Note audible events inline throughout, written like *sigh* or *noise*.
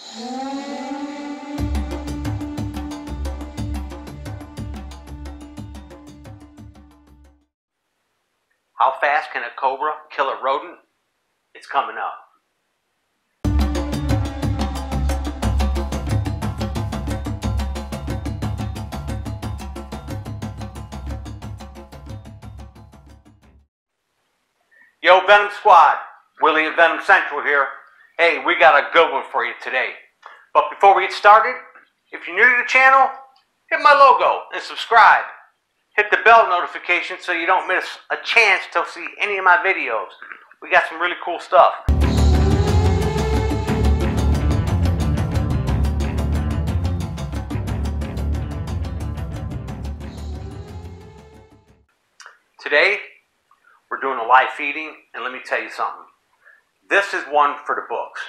How fast can a cobra kill a rodent? It's coming up. Yo, Venom Squad, Willie of Venom Central here. Hey, we got a good one for you today. But before we get started, if you're new to the channel, hit my logo and subscribe. Hit the bell notification so you don't miss a chance to see any of my videos. We got some really cool stuff. Today, we're doing a live feeding, and let me tell you something. This is one for the books.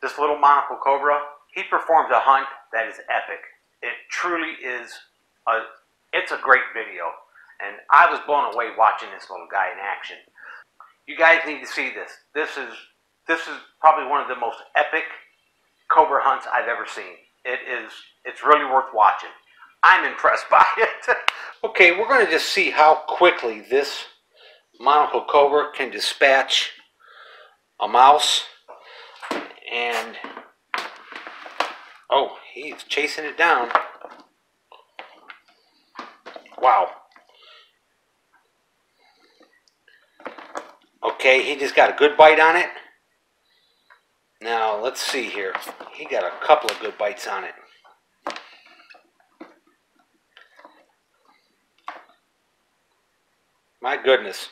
This little monocle cobra, he performs a hunt that is epic. It truly is a, it's a great video. And I was blown away watching this little guy in action. You guys need to see this. This is, this is probably one of the most epic cobra hunts I've ever seen. It is, it's really worth watching. I'm impressed *laughs* by it. okay, we're going to just see how quickly this monocle cobra can dispatch a mouse and oh he's chasing it down. Wow. Okay he just got a good bite on it. Now let's see here. He got a couple of good bites on it. My goodness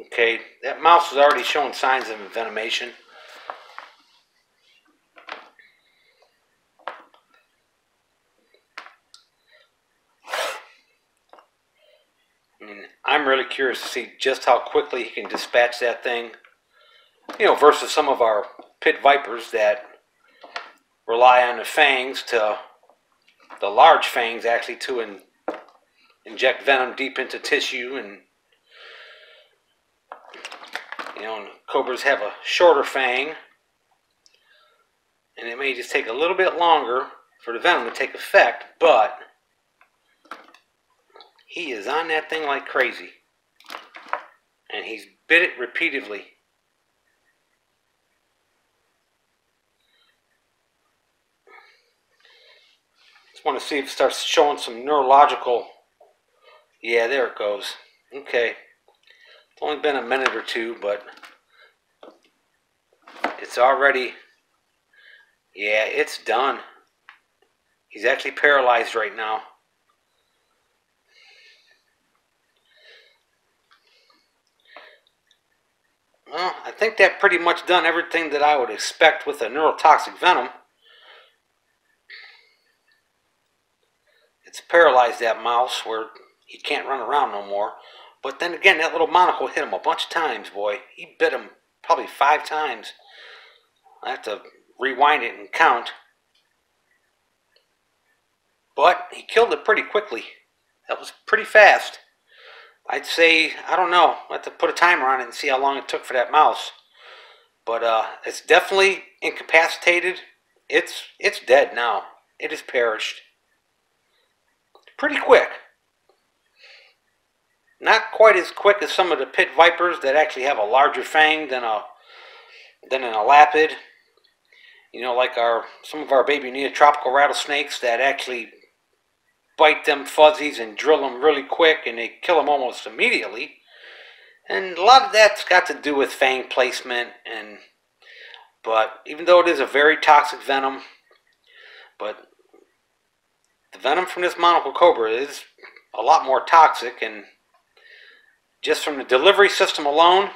Okay, that mouse is already showing signs of envenomation. I mean, I'm really curious to see just how quickly he can dispatch that thing. You know, versus some of our pit vipers that rely on the fangs to, the large fangs actually to in, inject venom deep into tissue and you know, cobras have a shorter fang, and it may just take a little bit longer for the venom to take effect, but he is on that thing like crazy. And he's bit it repeatedly. Just want to see if it starts showing some neurological. Yeah, there it goes. Okay. It's only been a minute or two, but it's already, yeah, it's done. He's actually paralyzed right now. Well, I think that pretty much done everything that I would expect with a neurotoxic venom. It's paralyzed that mouse where he can't run around no more. But then again, that little monocle hit him a bunch of times, boy. He bit him probably five times. I have to rewind it and count. But he killed it pretty quickly. That was pretty fast. I'd say, I don't know, I have to put a timer on it and see how long it took for that mouse. But uh, it's definitely incapacitated. It's, it's dead now. It has perished. Pretty quick. Not quite as quick as some of the pit vipers that actually have a larger fang than a than an elapid. You know, like our some of our baby neotropical rattlesnakes that actually bite them fuzzies and drill them really quick and they kill them almost immediately. And a lot of that's got to do with fang placement and but even though it is a very toxic venom, but the venom from this monocle cobra is a lot more toxic and just from the delivery system alone,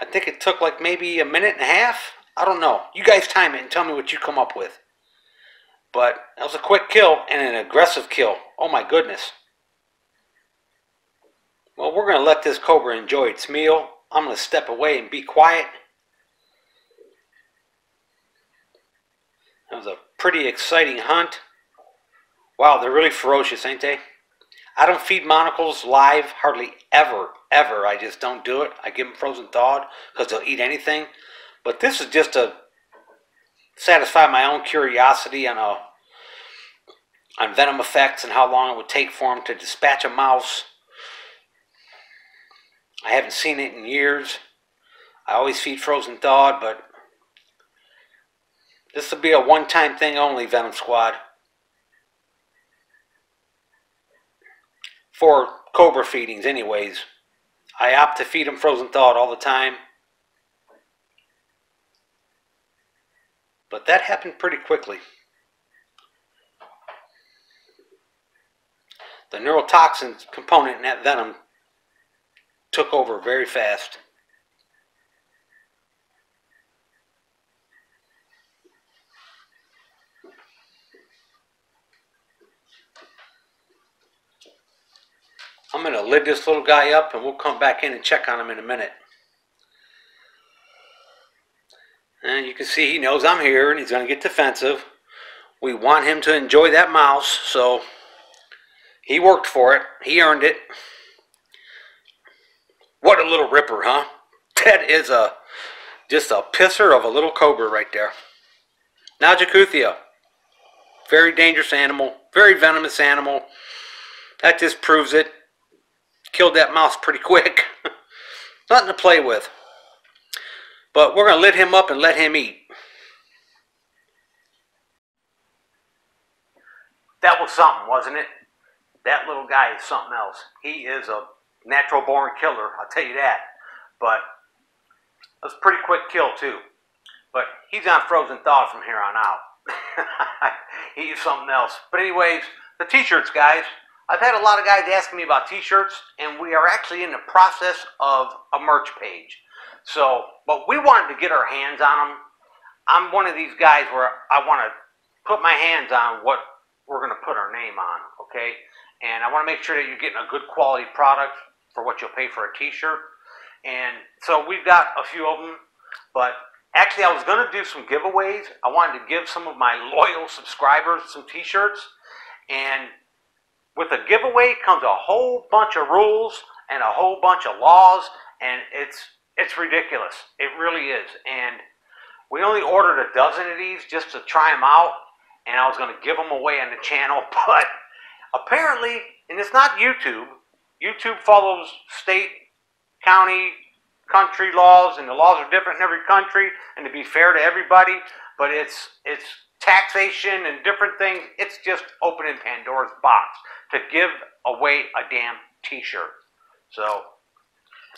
I think it took like maybe a minute and a half. I don't know. You guys time it and tell me what you come up with. But that was a quick kill and an aggressive kill. Oh my goodness. Well, we're going to let this cobra enjoy its meal. I'm going to step away and be quiet. That was a pretty exciting hunt. Wow, they're really ferocious, ain't they? I don't feed monocles live hardly ever, ever. I just don't do it. I give them frozen thawed because they'll eat anything. But this is just to satisfy my own curiosity on a uh, on venom effects and how long it would take for them to dispatch a mouse. I haven't seen it in years. I always feed frozen thawed, but this will be a one-time thing only, Venom Squad. For cobra feedings, anyways. I opt to feed them frozen thawed all the time. But that happened pretty quickly. The neurotoxin component in that venom took over very fast. I'm going to lid this little guy up and we'll come back in and check on him in a minute. And you can see he knows I'm here and he's going to get defensive. We want him to enjoy that mouse, so he worked for it. He earned it. What a little ripper, huh? *laughs* That is a just a pisser of a little cobra right there. Naja kaouthia. Very dangerous animal. Very venomous animal. That just proves it. Killed that mouse pretty quick. *laughs* Nothing to play with. But we're going to lit him up and let him eat. That was something, wasn't it? That little guy is something else. He is a natural born killer, I'll tell you that. But it was a pretty quick kill, too. But he's on frozen thaw from here on out. *laughs* he is something else. But anyways, the t-shirts, guys. I've had a lot of guys asking me about t-shirts, and we are actually in the process of a merch page. So, but we wanted to get our hands on them. I'm one of these guys where I want to put my hands on what we're going to put our name on, okay? And I want to make sure that you're getting a good quality product for what you'll pay for a t-shirt. And so we've got a few of them, but actually I was going to do some giveaways. I wanted to give some of my loyal subscribers some t-shirts. And with a giveaway comes a whole bunch of rules and a whole bunch of laws, and it's it's ridiculous. It really is. And we only ordered a dozen of these just to try them out, and I was going to give them away on the channel, *laughs* but apparently, and it's not YouTube. YouTube follows state, county, country laws, and the laws are different in every country, and to be fair to everybody, but it's it's taxation and different things. It's just opening Pandora's box to give away a damn t-shirt. So,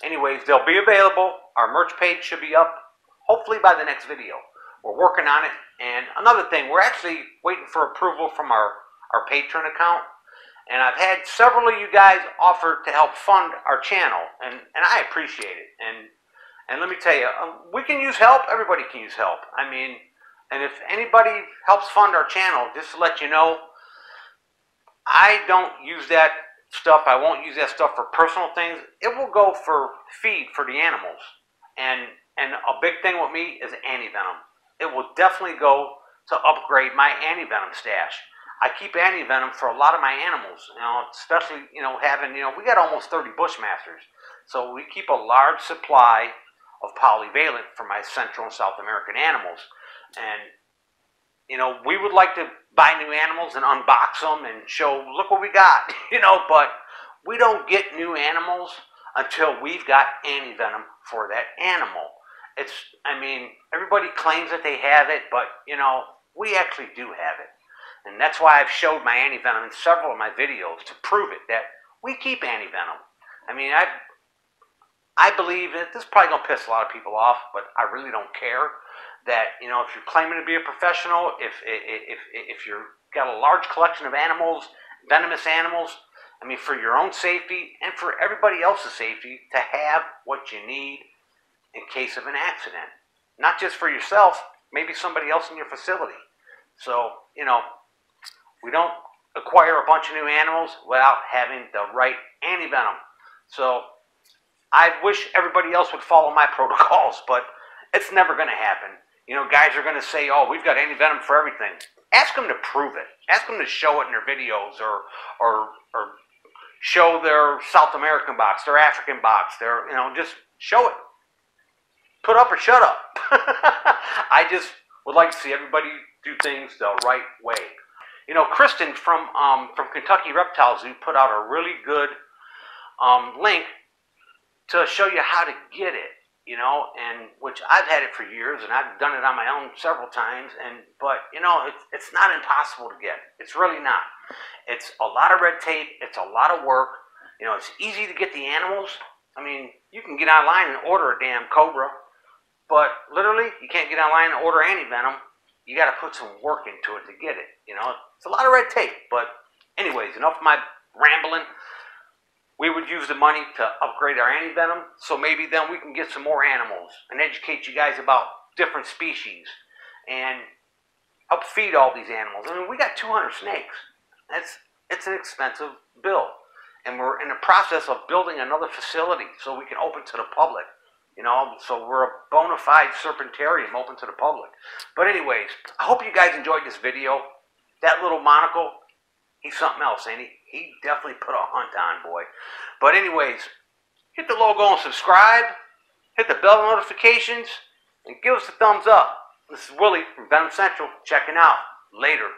anyways, they'll be available. Our merch page should be up hopefully by the next video. We're working on it. And another thing, we're actually waiting for approval from our, our Patreon account. And I've had several of you guys offer to help fund our channel, and, and I appreciate it. And and let me tell you, um, we can use help. Everybody can use help. I mean, and if anybody helps fund our channel, just to let you know, I don't use that stuff. I won't use that stuff for personal things. It will go for feed for the animals. And and a big thing with me is anti-venom. It will definitely go to upgrade my anti-venom stash. I keep anti-venom for a lot of my animals, you know, especially, you know, having, you know, we got almost 30 Bushmasters. So we keep a large supply of polyvalent for my Central and South American animals. And, you know, we would like to buy new animals and unbox them and show, look what we got, *laughs* you know, but we don't get new animals until we've got anti-venom for that animal. It's, I mean, everybody claims that they have it, but, you know, we actually do have it. And that's why I've showed my anti-venom in several of my videos to prove it, that we keep anti-venom. I mean, I, I believe that this is probably to piss a lot of people off, but I really don't care that you know if you're claiming to be a professional, if if if you've got a large collection of animals, venomous animals, I mean for your own safety and for everybody else's safety to have what you need in case of an accident, not just for yourself, maybe somebody else in your facility. So you know we don't acquire a bunch of new animals without having the right antivenom. So I wish everybody else would follow my *laughs* protocols, but it's never going to happen. You know, guys are going to say, oh, we've got anti-venom for everything. Ask them to prove it. Ask them to show it in their videos or, or, or show their South American box, their African box, their, you know, just show it. put up or shut up. *laughs* I just would like to see everybody do things the right way. You know, Kristen from um, from Kentucky Reptile Zoo put out a really good um, link to show you how to get it. You know, and which I've had it for years, and I've done it on my own several times. And but you know, it's it's not impossible to get. It's really not. It's a lot of red tape. It's a lot of work. You know, it's easy to get the animals. I mean, you can get online and order a damn cobra, but literally, you can't get online and order any venom. You got to put some work into it to get it. You know, it's a lot of red tape. But anyways, enough of my rambling. We would use the money to upgrade our anti-venom, so maybe then we can get some more animals and educate you guys about different species and help feed all these animals. I mean, we got 200 snakes. That's it's an expensive bill and we're in the process of building another facility so we can open to the public. You know, so we're a bona fide serpentarium open to the public. But anyways, I hope you guys enjoyed this video. That little monocle, he's something else, ain't he? He definitely put a hunt on, boy. But anyways, hit the logo and subscribe. Hit the bell notifications and give us a thumbs up. This is Willie from Venom Central checking out. Later.